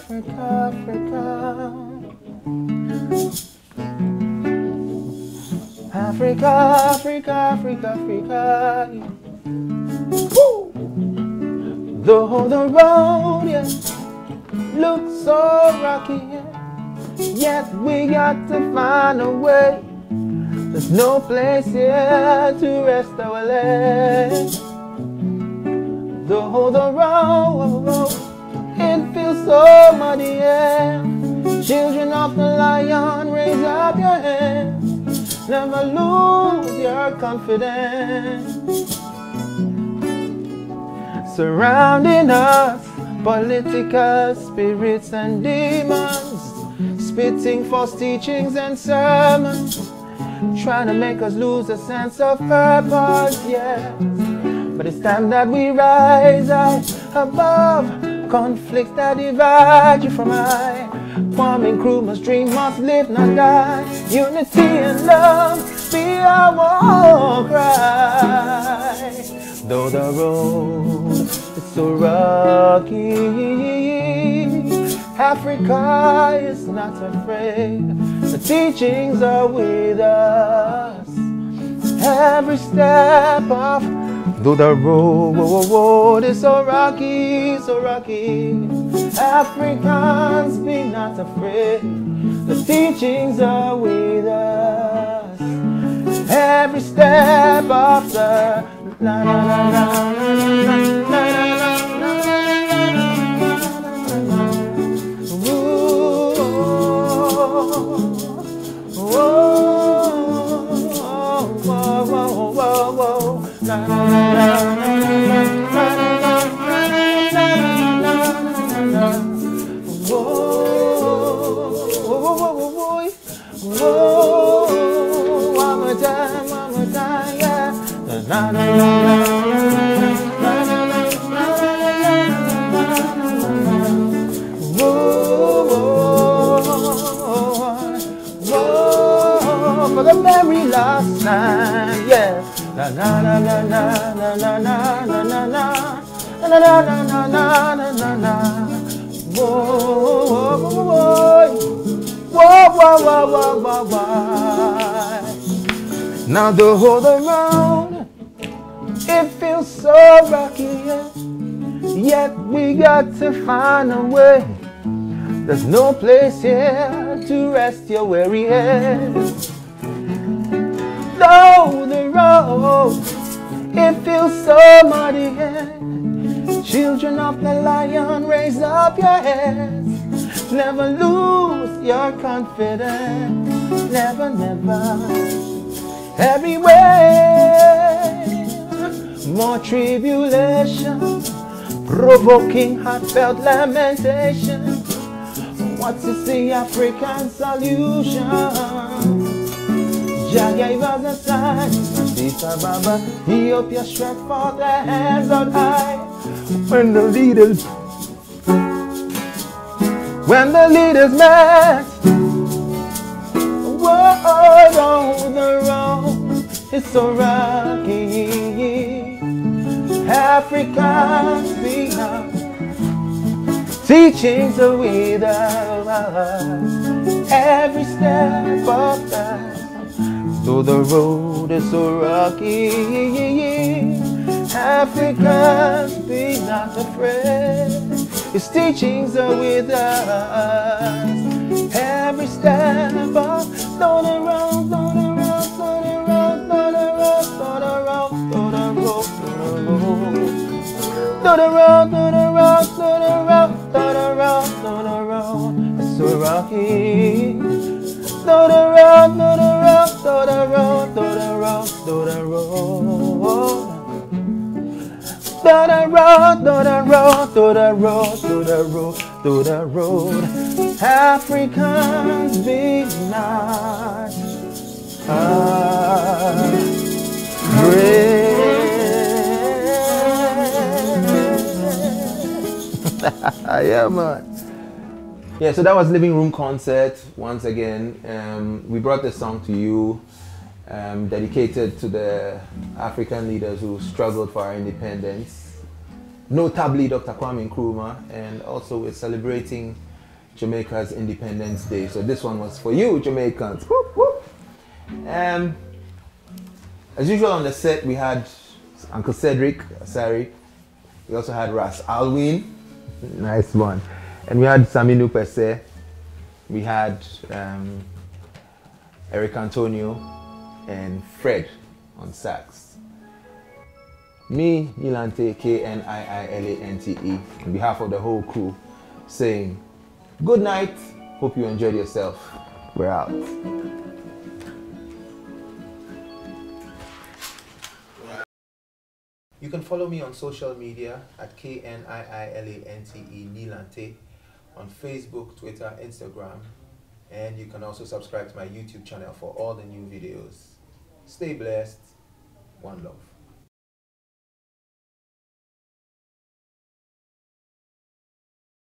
Africa. Africa, Africa, Africa, Africa. Woo! Though the road, yeah, looks so rocky, yeah, yet we got to find a way. There's no place here to rest our legs. Though the road, oh, oh, it feels so muddy, yeah. Children of the lion, raise up your hands. Never lose your confidence. Surrounding us, political spirits and demons, spitting false teachings and sermons, trying to make us lose a sense of purpose, yeah. But it's time that we rise up above conflicts that divide you from I. Kwame Nkrumah's dream must live, not die. Unity and love be our cry. Though the road is so rocky, Africa is not afraid. The teachings are with us every step of Though the road is so rocky, so rocky, Africans be not afraid. The teachings are with us. Every step of the la la la For the very last time, yeah. Na na na na na na na na na na na na na na na na na na whoa, whoa, whoa, whoa, whoa, whoa. Now the whole around, it feels so rocky. Yet we got to find a way. There's no place here to rest your weary head. Though Children of the lion, raise up your heads. Never lose your confidence. Never, never. Everywhere, more tribulation, provoking heartfelt lamentation. What is the African solution? Jah gave us a sign. Addis Ababa, Ethiopia stretched forth their hands on high. When the leaders, when the leaders met, whoa, down the road, it's so rocky. Africans be now teachings are with us every step of that. Though the road is so rocky, Africans be not afraid. His teachings are with us every step of though the road, though the road, though the road, though the road, though the road, though the road, though the road, though the road, though the road, though the road, though the road, it's though the road. through the road, through the road, through the road, through the road. Africans be not afraid. yeah, man. Yeah, so that was Living Room Concert once again. Um, we brought the song to you, um, dedicated to the African leaders who struggled for our independence, notably Dr. Kwame Nkrumah, and also we're celebrating Jamaica's Independence Day. So this one was for you, Jamaicans. Whoop, whoop. Um, as usual on the set, we had Uncle Cedric, sorry. We also had Ras Alwin, nice one. And we had Saminu Pese. We had um, Eric Antonio and Fred on sax. Me, Knii Lante, K-N-I-I-L-A-N-T-E, on behalf of the whole crew, saying good night. Hope you enjoyed yourself. We're out. You can follow me on social media at K-N-I-I-L-A-N-T-E Knii Lante on Facebook, Twitter, Instagram, and you can also subscribe to my YouTube channel for all the new videos. Stay blessed. One love.